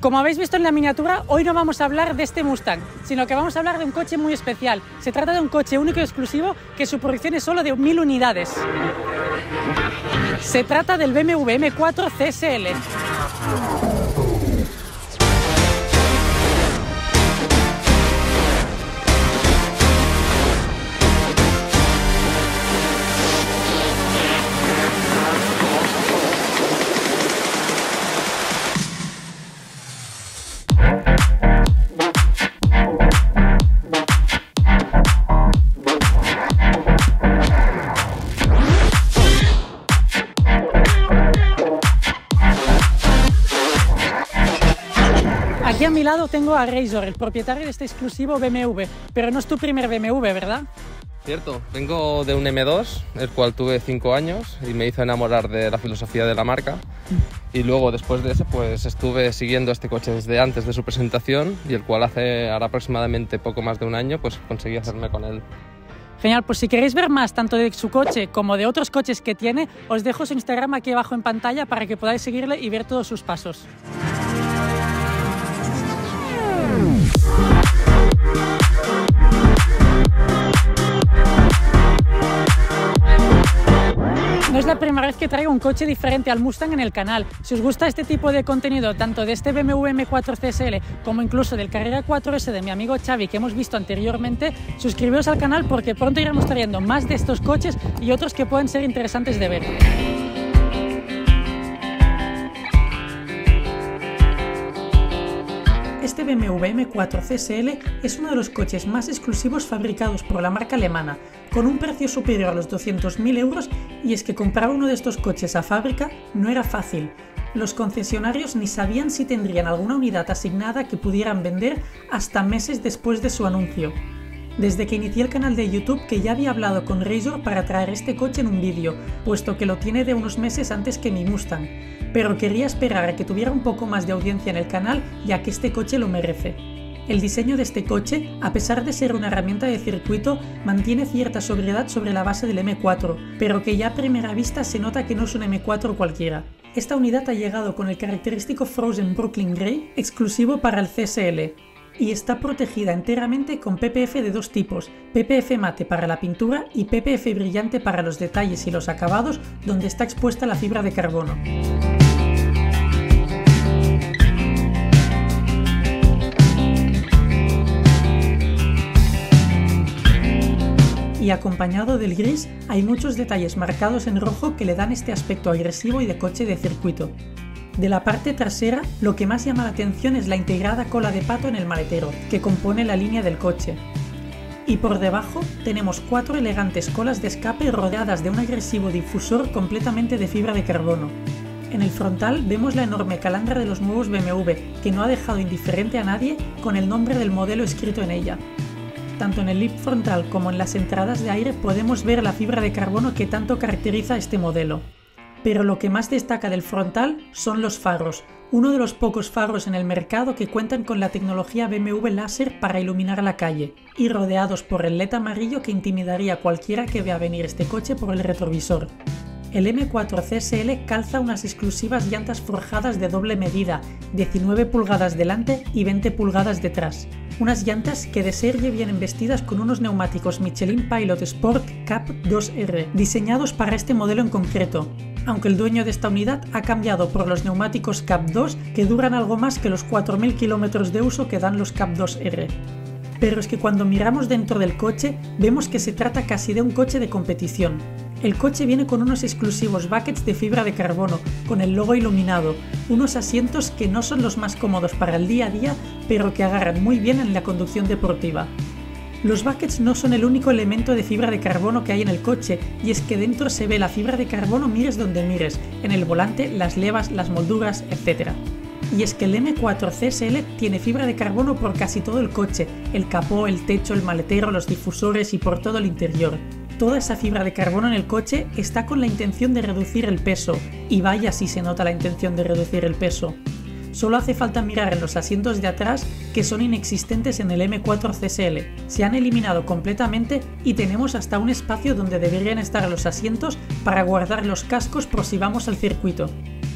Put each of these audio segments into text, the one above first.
Como habéis visto en la miniatura, hoy no vamos a hablar de este Mustang, sino que vamos a hablar de un coche muy especial. Se trata de un coche único y exclusivo que su producción es solo de 1000 unidades. Se trata del BMW M4 CSL. Aquí a mi lado tengo a Razor, el propietario de este exclusivo BMW, pero no es tu primer BMW, ¿verdad? Cierto, vengo de un M2, el cual tuve 5 años y me hizo enamorar de la filosofía de la marca. Y luego, después de ese, pues estuve siguiendo este coche desde antes de su presentación y el cual hace ahora aproximadamente poco más de un año, pues conseguí hacerme con él. Genial, pues si queréis ver más tanto de su coche como de otros coches que tiene, os dejo su Instagram aquí abajo en pantalla para que podáis seguirle y ver todos sus pasos. Es la primera vez que traigo un coche diferente al Mustang en el canal. Si os gusta este tipo de contenido, tanto de este BMW M4 CSL como incluso del Carrera 4S de mi amigo Xavi que hemos visto anteriormente, suscribiros al canal porque pronto iremos trayendo más de estos coches y otros que pueden ser interesantes de ver. BMW M4 CSL es uno de los coches más exclusivos fabricados por la marca alemana, con un precio superior a los 200.000 euros y es que comprar uno de estos coches a fábrica no era fácil. Los concesionarios ni sabían si tendrían alguna unidad asignada que pudieran vender hasta meses después de su anuncio. Desde que inicié el canal de YouTube que ya había hablado con Razor para traer este coche en un vídeo, puesto que lo tiene de unos meses antes que mi Mustang, pero quería esperar a que tuviera un poco más de audiencia en el canal ya que este coche lo merece. El diseño de este coche, a pesar de ser una herramienta de circuito, mantiene cierta sobriedad sobre la base del M4, pero que ya a primera vista se nota que no es un M4 cualquiera. Esta unidad ha llegado con el característico Frozen Brooklyn Grey exclusivo para el CSL, y está protegida enteramente con PPF de dos tipos, PPF mate para la pintura y PPF brillante para los detalles y los acabados donde está expuesta la fibra de carbono. y acompañado del gris hay muchos detalles marcados en rojo que le dan este aspecto agresivo y de coche de circuito. De la parte trasera, lo que más llama la atención es la integrada cola de pato en el maletero, que compone la línea del coche. Y por debajo tenemos cuatro elegantes colas de escape rodeadas de un agresivo difusor completamente de fibra de carbono. En el frontal vemos la enorme calandra de los nuevos BMW, que no ha dejado indiferente a nadie con el nombre del modelo escrito en ella. Tanto en el lip frontal como en las entradas de aire podemos ver la fibra de carbono que tanto caracteriza este modelo. Pero lo que más destaca del frontal son los faros, uno de los pocos faros en el mercado que cuentan con la tecnología BMW láser para iluminar la calle, y rodeados por el LED amarillo que intimidaría a cualquiera que vea venir este coche por el retrovisor. El M4 CSL calza unas exclusivas llantas forjadas de doble medida, 19 pulgadas delante y 20 pulgadas detrás. Unas llantas que de serie vienen vestidas con unos neumáticos Michelin Pilot Sport Cap 2R, diseñados para este modelo en concreto, aunque el dueño de esta unidad ha cambiado por los neumáticos Cap 2 que duran algo más que los 4.000 km de uso que dan los Cap 2R. Pero es que cuando miramos dentro del coche vemos que se trata casi de un coche de competición. El coche viene con unos exclusivos buckets de fibra de carbono, con el logo iluminado, unos asientos que no son los más cómodos para el día a día, pero que agarran muy bien en la conducción deportiva. Los buckets no son el único elemento de fibra de carbono que hay en el coche, y es que dentro se ve la fibra de carbono mires donde mires, en el volante, las levas, las molduras, etc. Y es que el M4 CSL tiene fibra de carbono por casi todo el coche, el capó, el techo, el maletero, los difusores y por todo el interior. Toda esa fibra de carbono en el coche está con la intención de reducir el peso, y vaya si se nota la intención de reducir el peso. Solo hace falta mirar en los asientos de atrás que son inexistentes en el M4 CSL. Se han eliminado completamente y tenemos hasta un espacio donde deberían estar los asientos para guardar los cascos por si vamos al circuito.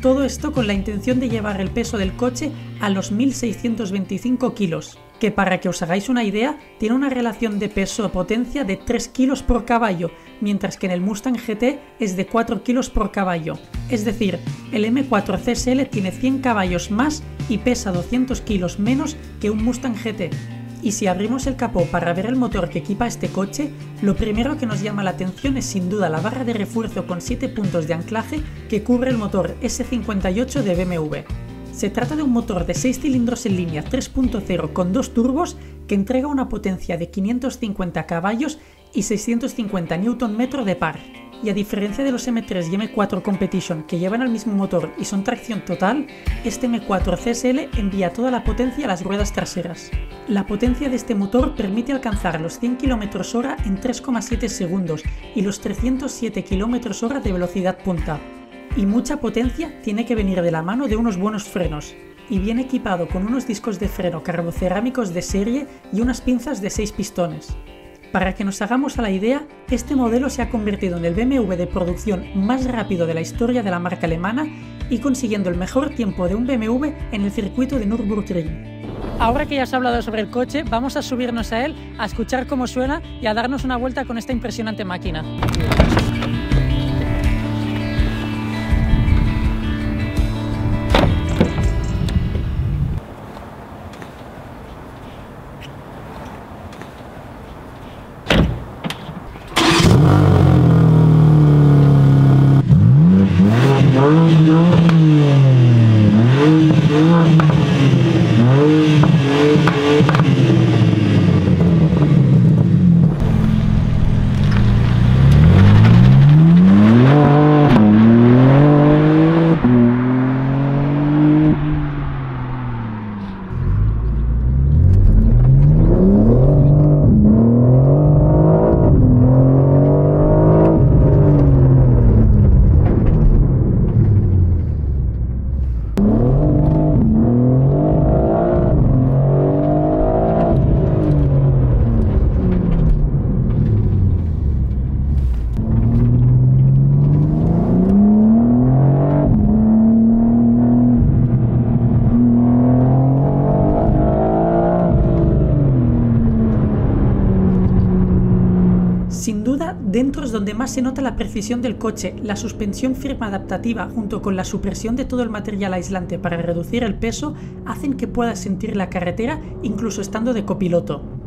Todo esto con la intención de llevar el peso del coche a los 1625 kilos, que para que os hagáis una idea, tiene una relación de peso-potencia de 3 kilos por caballo, mientras que en el Mustang GT es de 4 kilos por caballo. Es decir, el M4 CSL tiene 100 caballos más y pesa 200 kilos menos que un Mustang GT. Y si abrimos el capó para ver el motor que equipa este coche, lo primero que nos llama la atención es sin duda la barra de refuerzo con 7 puntos de anclaje que cubre el motor S58 de BMW. Se trata de un motor de 6 cilindros en línea 3.0 con dos turbos que entrega una potencia de 550 caballos y 650 Nm de par. Y a diferencia de los M3 y M4 Competition que llevan el mismo motor y son tracción total, este M4 CSL envía toda la potencia a las ruedas traseras. La potencia de este motor permite alcanzar los 100 km h en 3,7 segundos y los 307 km h de velocidad punta. Y mucha potencia tiene que venir de la mano de unos buenos frenos, y viene equipado con unos discos de freno carbocerámicos de serie y unas pinzas de 6 pistones. Para que nos hagamos a la idea, este modelo se ha convertido en el BMW de producción más rápido de la historia de la marca alemana y consiguiendo el mejor tiempo de un BMW en el circuito de Nürburgring. Ahora que ya has hablado sobre el coche, vamos a subirnos a él, a escuchar cómo suena y a darnos una vuelta con esta impresionante máquina. Dentro es donde más se nota la precisión del coche, la suspensión firme adaptativa junto con la supresión de todo el material aislante para reducir el peso hacen que puedas sentir la carretera incluso estando de copiloto.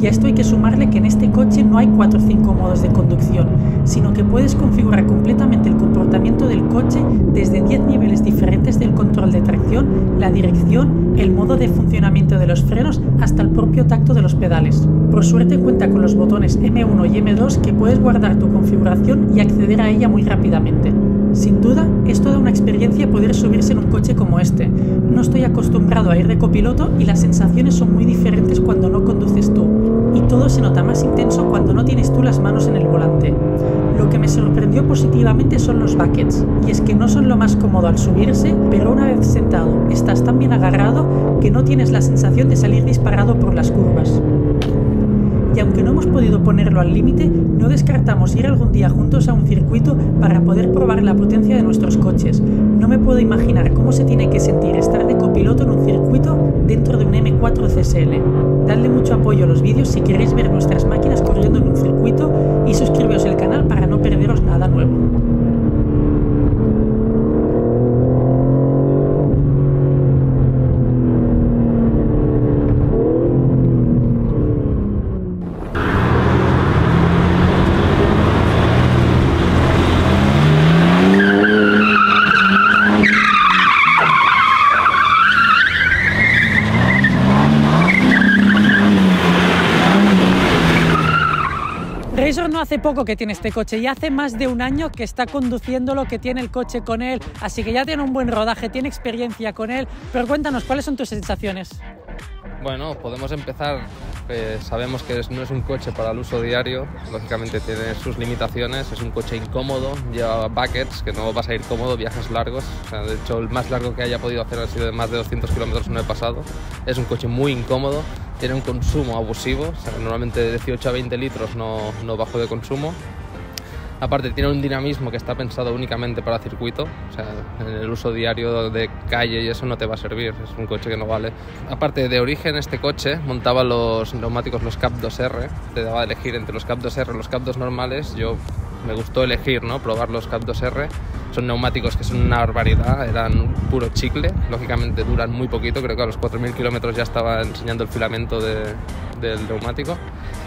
Y a esto hay que sumarle que en este coche no hay 4 o 5 modos de conducción, sino que puedes configurar completamente el comportamiento del coche desde 10 niveles diferentes del control de tracción, la dirección, el modo de funcionamiento de los frenos hasta el propio tacto de los pedales. Por suerte cuenta con los botones M1 y M2 que puedes guardar tu configuración y acceder a ella muy rápidamente. Sin duda, es toda una experiencia poder subirse en un coche como este. No estoy acostumbrado a ir de copiloto y las sensaciones son muy diferentes cuando no conduces tú, todo se nota más intenso cuando no tienes tú las manos en el volante. Lo que me sorprendió positivamente son los buckets, y es que no son lo más cómodo al subirse, pero una vez sentado estás tan bien agarrado que no tienes la sensación de salir disparado por las curvas y aunque no hemos podido ponerlo al límite, no descartamos ir algún día juntos a un circuito para poder probar la potencia de nuestros coches. No me puedo imaginar cómo se tiene que sentir estar de copiloto en un circuito dentro de un M4 CSL. Apoyo los vídeos si queréis ver nuestras máquinas corriendo en un circuito y suscribiros al canal para no perderos nada nuevo. Hace poco que tiene este coche y hace más de un año que está conduciéndolo, que tiene el coche con él, así que ya tiene un buen rodaje, tiene experiencia con él. Pero cuéntanos, ¿cuáles son tus sensaciones? Bueno, podemos empezar Sabemos que no es un coche para el uso diario, lógicamente tiene sus limitaciones, es un coche incómodo, lleva buckets, que no vas a ir cómodo, viajes largos. de hecho, el más largo que haya podido hacer ha sido de más de 200 kilómetros en el pasado. Es un coche muy incómodo, tiene un consumo abusivo, normalmente de 18 a 20 litros no, no bajo de consumo Aparte tiene un dinamismo que está pensado únicamente para circuito, o sea, en el uso diario de calle y eso no te va a servir, es un coche que no vale. Aparte de origen este coche montaba los neumáticos los Cap 2R, te daba a elegir entre los Cap 2R y los Cap 2 normales, yo me gustó elegir, ¿no? probar los Cap 2R. Son neumáticos que son una barbaridad, eran puro chicle, lógicamente duran muy poquito, creo que a los 4.000 kilómetros ya estaba enseñando el filamento de, del neumático.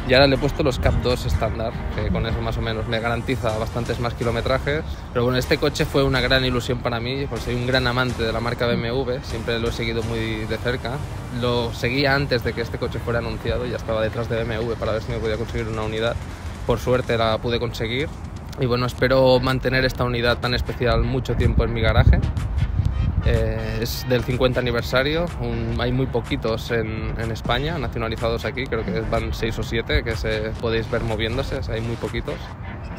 Y ahora le he puesto los Cap 2 estándar, que con eso más o menos me garantiza bastantes más kilometrajes. Pero bueno, este coche fue una gran ilusión para mí, porque soy un gran amante de la marca BMW, siempre lo he seguido muy de cerca. Lo seguía antes de que este coche fuera anunciado, ya estaba detrás de BMW para ver si me podía conseguir una unidad. Por suerte la pude conseguir. Y bueno, espero mantener esta unidad tan especial mucho tiempo en mi garaje. Eh, es del 50 aniversario, hay muy poquitos en, en, España nacionalizados aquí, creo que van 6 o 7 que se podéis ver moviéndose, hay muy poquitos.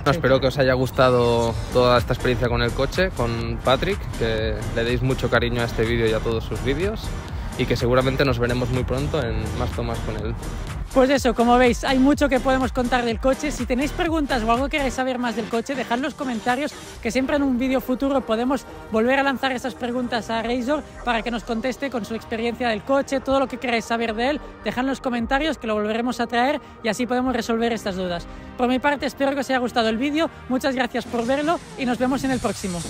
espero que os haya gustado toda esta experiencia con el coche, con Patrick, que le deis mucho cariño a este vídeo y a todos sus vídeos y que seguramente nos veremos muy pronto en más tomas con él. Pues eso, como veis, hay mucho que podemos contar del coche. Si tenéis preguntas o algo que saber más del coche, dejad los comentarios, que siempre en un vídeo futuro podemos volver a lanzar esas preguntas a Razor para que nos conteste con su experiencia del coche, todo lo que queráis saber de él, dejad los comentarios que lo volveremos a traer y así podemos resolver estas dudas. Por mi parte, espero que os haya gustado el vídeo, muchas gracias por verlo y nos vemos en el próximo.